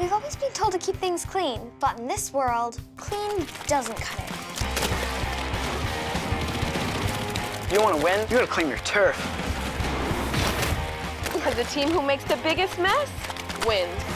We've always been told to keep things clean, but in this world, clean doesn't cut it. You want to win? You gotta claim your turf. Because the team who makes the biggest mess wins.